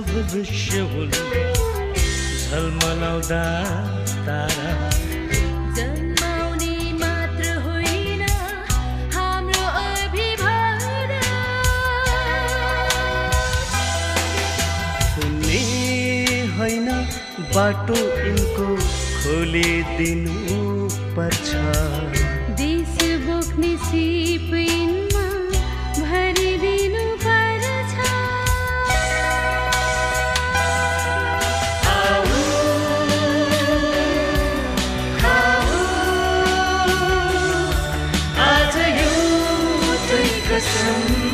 भविष्य हुन्। झलमलाउँदा तारा। जन्माउने मात्र होइन हाम्रो अभिभावक हुने होइन बाटो यिनको खोलिदिनु पर्छ। देश बोक्ने सिप some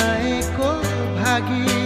सजाएको भागी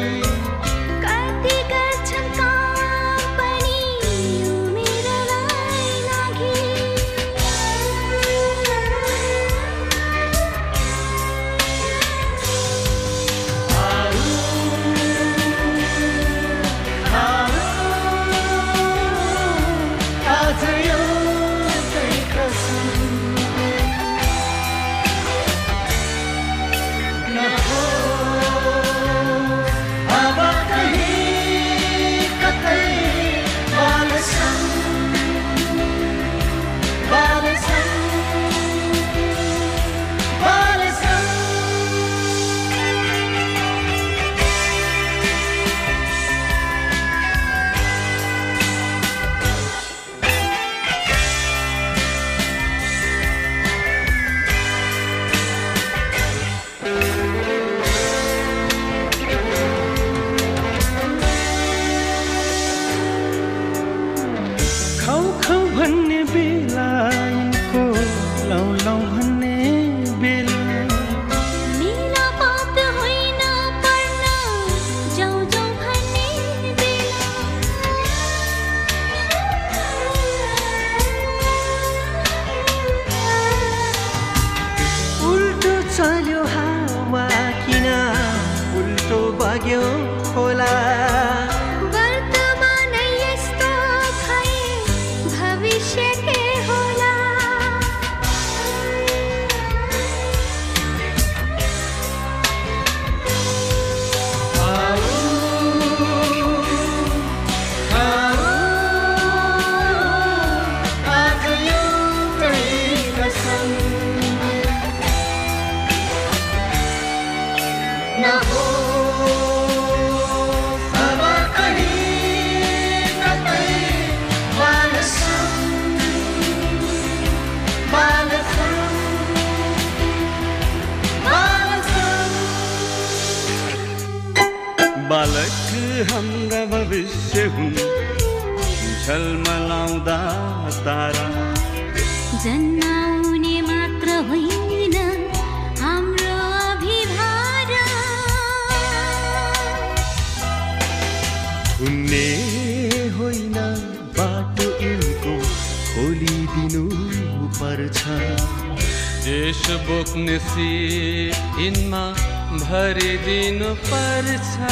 बालक हाम्रा भविष्य हुन् झलमलाउँदा तारा जन्माउने हुने होइन बाटो यिनको खोलिदिनु पर्छ देश बोक्ने सिप यिनमा भरिदिनु पर्छ